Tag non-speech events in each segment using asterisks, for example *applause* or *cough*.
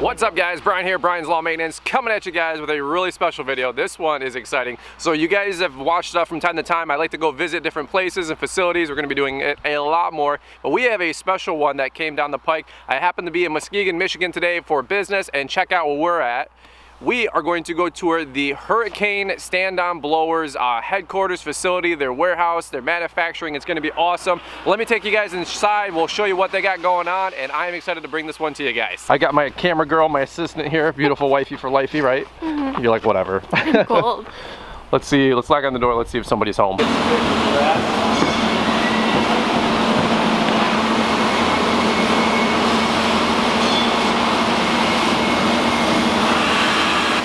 What's up guys, Brian here, Brian's Lawn Maintenance, coming at you guys with a really special video. This one is exciting. So you guys have watched stuff from time to time. I like to go visit different places and facilities. We're gonna be doing it a lot more, but we have a special one that came down the pike. I happen to be in Muskegon, Michigan today for business and check out where we're at we are going to go tour the Hurricane stand-on blowers uh, headquarters facility, their warehouse, their manufacturing. It's going to be awesome. Let me take you guys inside. We'll show you what they got going on, and I'm excited to bring this one to you guys. I got my camera girl, my assistant here, beautiful wifey for lifey, right? Mm -hmm. You're like, whatever. Cold. *laughs* let's see, let's lock on the door. Let's see if somebody's home. *laughs*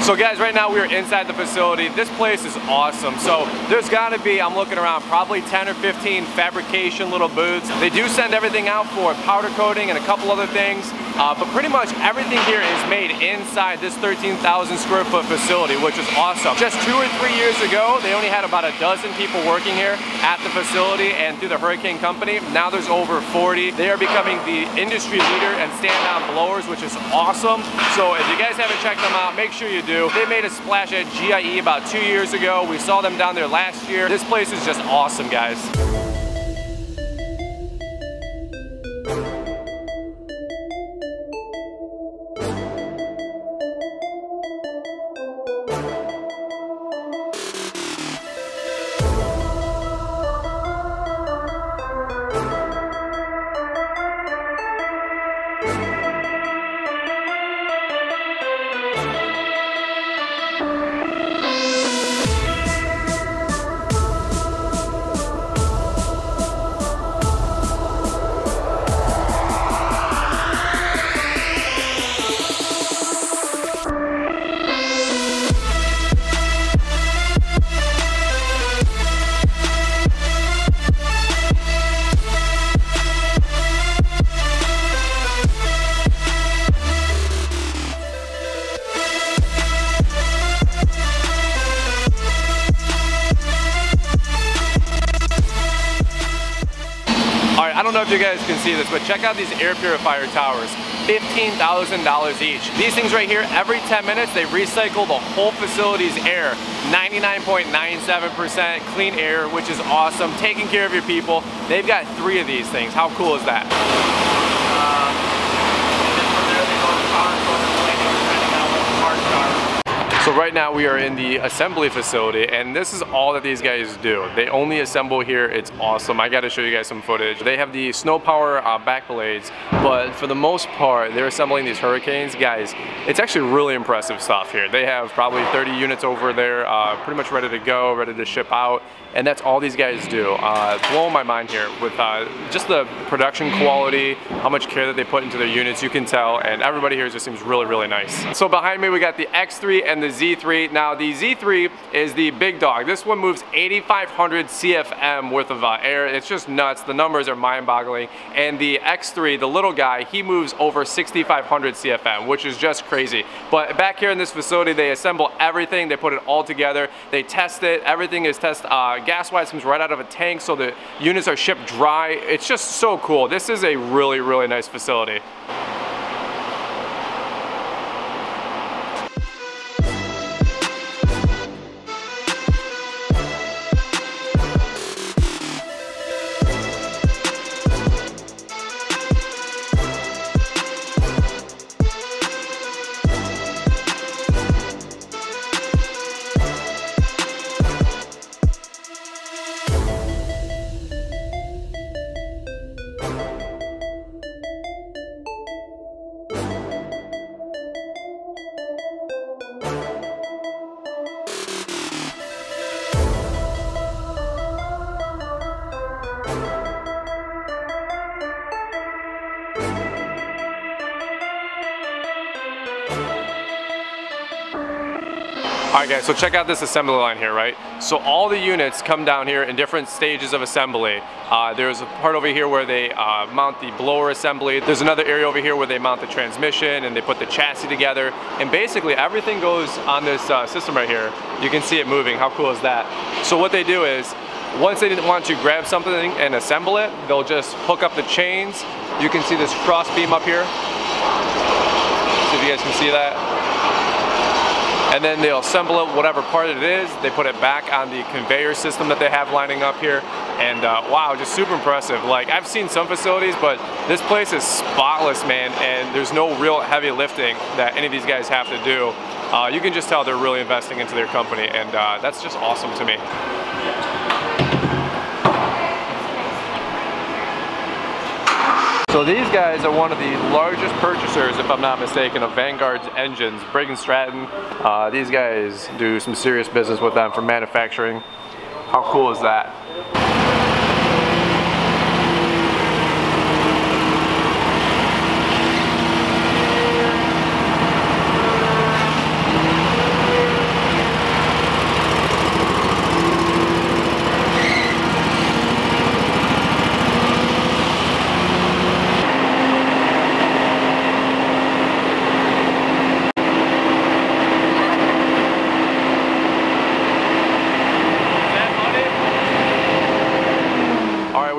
So guys, right now we are inside the facility. This place is awesome. So there's gotta be, I'm looking around, probably 10 or 15 fabrication little booths. They do send everything out for powder coating and a couple other things. Uh, but pretty much everything here is made inside this 13,000 square foot facility, which is awesome. Just two or three years ago, they only had about a dozen people working here at the facility and through the Hurricane Company. Now there's over 40. They are becoming the industry leader and stand-on blowers, which is awesome. So if you guys haven't checked them out, make sure you do. They made a splash at GIE about two years ago. We saw them down there last year. This place is just awesome, guys. Know if you guys can see this, but check out these air purifier towers. $15,000 each. These things right here, every 10 minutes, they recycle the whole facility's air. 99.97% clean air, which is awesome. Taking care of your people. They've got three of these things. How cool is that? So right now we are in the assembly facility and this is all that these guys do. They only assemble here, it's awesome. I gotta show you guys some footage. They have the Sno-Power uh, back blades, but for the most part, they're assembling these Hurricanes. Guys, it's actually really impressive stuff here. They have probably 30 units over there, uh, pretty much ready to go, ready to ship out, and that's all these guys do. Uh, blowing my mind here with uh, just the production quality, how much care that they put into their units, you can tell, and everybody here just seems really, really nice. So behind me we got the X3 and the Z3. Now the Z3 is the big dog. This one moves 8,500 CFM worth of uh, air. It's just nuts. The numbers are mind-boggling. And the X3, the little guy, he moves over 6,500 CFM, which is just crazy. But back here in this facility, they assemble everything. They put it all together. They test it. Everything is test uh, gas-wise comes right out of a tank, so the units are shipped dry. It's just so cool. This is a really, really nice facility. Alright guys, so check out this assembly line here, right? So all the units come down here in different stages of assembly. Uh, there's a part over here where they uh, mount the blower assembly. There's another area over here where they mount the transmission and they put the chassis together. And basically everything goes on this uh, system right here. You can see it moving. How cool is that? So what they do is, once they want to grab something and assemble it, they'll just hook up the chains. You can see this cross beam up here See if you guys can see that. And then they'll assemble it, whatever part it is, they put it back on the conveyor system that they have lining up here. And uh, wow, just super impressive. Like I've seen some facilities, but this place is spotless, man. And there's no real heavy lifting that any of these guys have to do. Uh, you can just tell they're really investing into their company. And uh, that's just awesome to me. So these guys are one of the largest purchasers, if I'm not mistaken, of Vanguard's engines. Briggs & Stratton, uh, these guys do some serious business with them for manufacturing. How cool is that?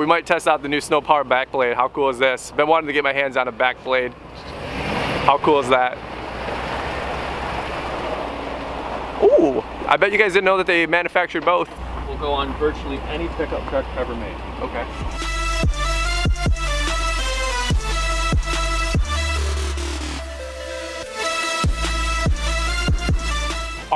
we might test out the new Sno-Power back blade. How cool is this? Been wanting to get my hands on a back blade. How cool is that? Ooh, I bet you guys didn't know that they manufactured both. Will go on virtually any pickup truck ever made. Okay.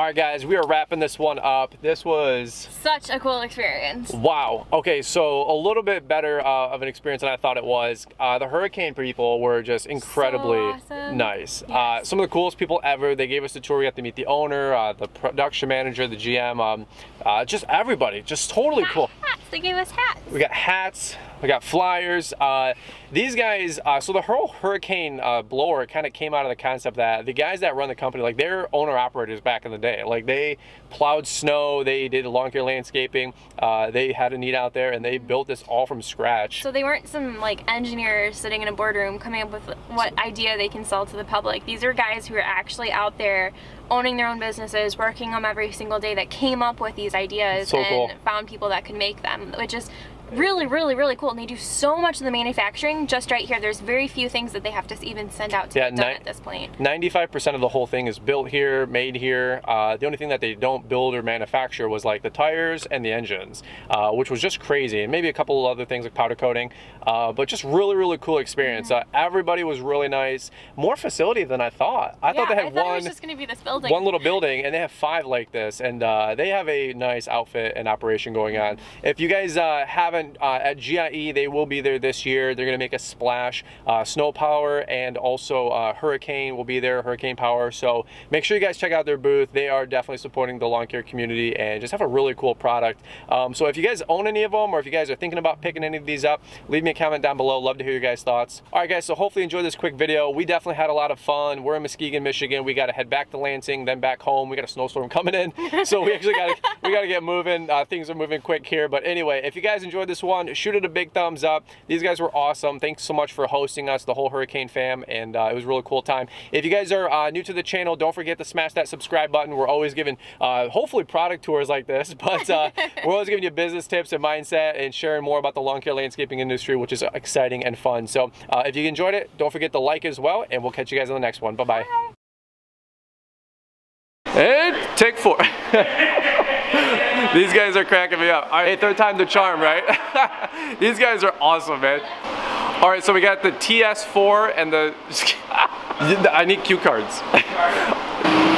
All right, guys, we are wrapping this one up. This was such a cool experience. Wow. Okay, so a little bit better uh, of an experience than I thought it was. Uh, the Hurricane people were just incredibly so awesome. nice. Yes. Uh, some of the coolest people ever. They gave us a tour. We got to meet the owner, uh, the production manager, the GM, um, uh, just everybody. Just totally cool. Hats. They gave us hats. We got hats. We got flyers. Uh, these guys, uh, so the whole hurricane uh, blower kind of came out of the concept that the guys that run the company, like they're owner operators back in the day. Like they plowed snow, they did lawn care landscaping, uh, they had a need out there, and they built this all from scratch. So they weren't some like engineers sitting in a boardroom coming up with what idea they can sell to the public. These are guys who are actually out there owning their own businesses, working on them every single day that came up with these ideas so and cool. found people that could make them, which is really really really cool and they do so much of the manufacturing just right here there's very few things that they have to even send out to Yeah, be done at this point 95% of the whole thing is built here, made here. Uh, the only thing that they don't build or manufacture was like the tires and the engines, uh, which was just crazy. And maybe a couple of other things like powder coating, uh, but just really, really cool experience. Uh, everybody was really nice. More facility than I thought. I yeah, thought they had thought one just going to be this building one little building and they have five like this and uh, they have a nice outfit and operation going on if you guys uh, haven't uh, at GIE they will be there this year. They're gonna make a splash. Uh, Sno-Power and also uh, hurricane will be there hurricane power. So make sure you guys check out their booth. They are definitely supporting the lawn care community and just have a really cool product. Um, so if you guys own any of them or if you guys are thinking about picking any of these up leave me a comment down below. Love to hear your guys thoughts. All right guys so hopefully you enjoyed this quick video. We definitely had a lot of fun. We're in Muskegon Michigan. We got to head back to Lansing then back home. We got a snowstorm coming in. *laughs* So we actually got to we got to get moving. Uh, things are moving quick here. But anyway if you guys enjoyed this one. Shoot it a big thumbs up. These guys were awesome. Thanks so much for hosting us the whole hurricane fam and uh, it was a really cool time. If you guys are uh, new to the channel don't forget to smash that subscribe button. We're always giving uh, hopefully product tours like this *laughs* but uh, we're always giving you business tips and mindset and sharing more about the lawn care landscaping industry which is exciting and fun. So uh, if you enjoyed it don't forget to like as well and we'll catch you guys on the next one. Bye bye. And take four. *laughs* These guys are cracking me up. All right, hey, third time the charm, right? *laughs* These guys are awesome, man. All right, so we got the TS4 and the, *laughs* I need cue cards. *laughs*